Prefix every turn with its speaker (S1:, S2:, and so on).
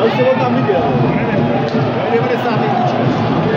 S1: você lo cambi di lavoro. Vai restare in